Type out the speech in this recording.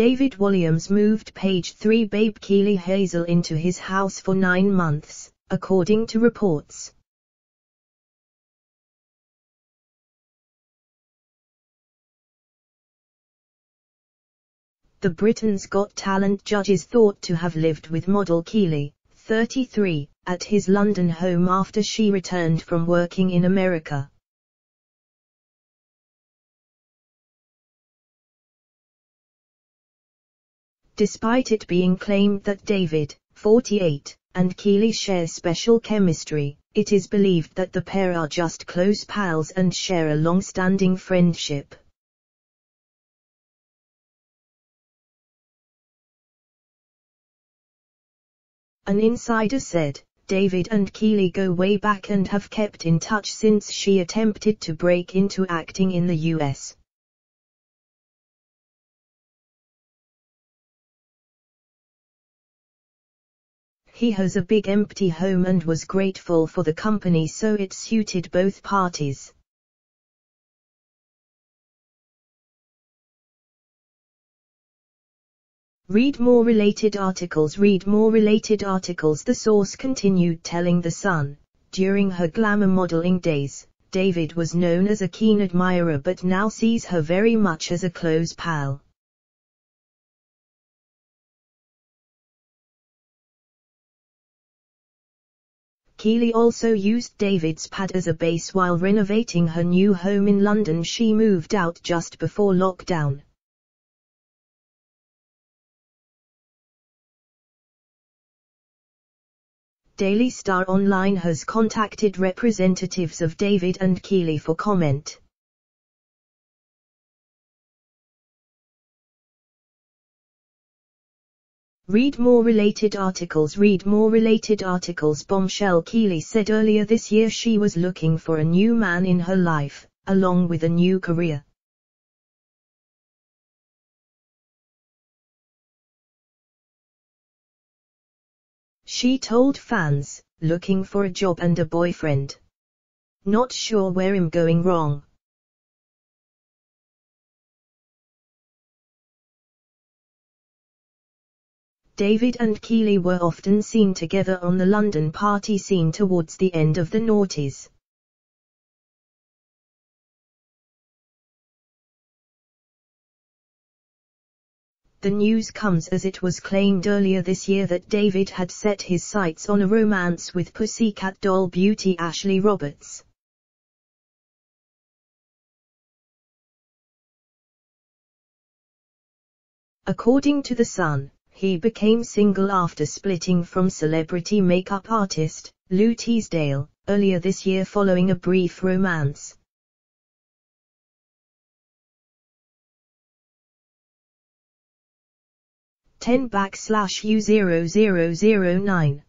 David Walliams moved page 3 babe Keeley Hazell into his house for nine months, according to reports. The Britain's Got Talent judge is thought to have lived with model Keeley, 33, at his London home after she returned from working in America. Despite it being claimed that David, 48, and Keeley share special chemistry, it is believed that the pair are just close pals and share a long-standing friendship. An insider said, David and Keeley go way back and have kept in touch since she attempted to break into acting in the US. He has a big empty home and was grateful for the company so it suited both parties. Read more related articles Read more related articles The source continued telling The Sun, during her glamour modeling days, David was known as a keen admirer but now sees her very much as a close pal. Keeley also used David's pad as a base while renovating her new home in London she moved out just before lockdown. Daily Star Online has contacted representatives of David and Keeley for comment. Read more related articles Read more related articles Bombshell Keeley said earlier this year she was looking for a new man in her life, along with a new career. She told fans, looking for a job and a boyfriend. Not sure where I'm going wrong. David and Keeley were often seen together on the London party scene towards the end of the noughties. The news comes as it was claimed earlier this year that David had set his sights on a romance with Pussycat doll beauty Ashley Roberts. According to The Sun, he became single after splitting from celebrity makeup artist, Lou Teasdale, earlier this year following a brief romance. 10 backslash U0009